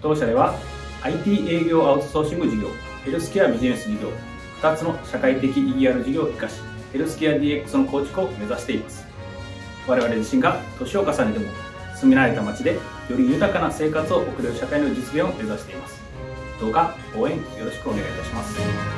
当社では IT 営業アウトソーシング事業ヘルスケアビジネス事業2つの社会的意義ある事業を生かしヘルスケア DX の構築を目指しています。我々自身が年を重ねても住み慣れた街でより豊かな生活を送れる社会の実現を目指しています。どうか応援よろしくお願いいたします。